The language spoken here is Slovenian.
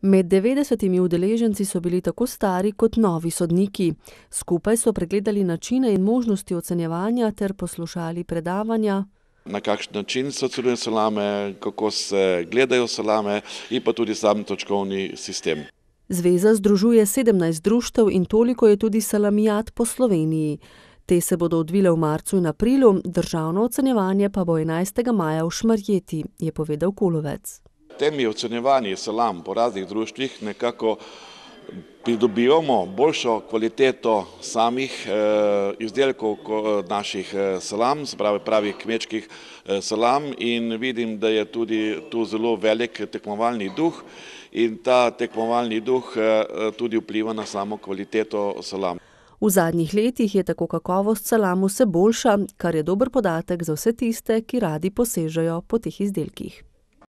Med devetdesetimi udeleženci so bili tako stari kot novi sodniki. Skupaj so pregledali načine in možnosti ocenjevanja ter poslušali predavanja, na kakšen način se ocenjuje salame, kako se gledajo salame in pa tudi sam točkovni sistem. Zveza združuje sedemnajst društev in toliko je tudi salamijad po Sloveniji. Te se bodo odvile v marcu in aprilu, državno ocenjevanje pa bo enajstega maja v Šmarjeti, je povedal Kulovec. Temi ocenjevanji salam po raznih društvih nekako pridobivamo boljšo kvaliteto samih izdelkov naših salam, se pravi pravih kmečkih salam, in vidim, da je tudi tu zelo velik tekmovalni duh in ta tekmovalni duh tudi vpliva na samo kvaliteto salam. V zadnjih letih je tako kakovost salam vse boljša, kar je dober podatek za vse tiste, ki radi posežejo po teh izdelkih.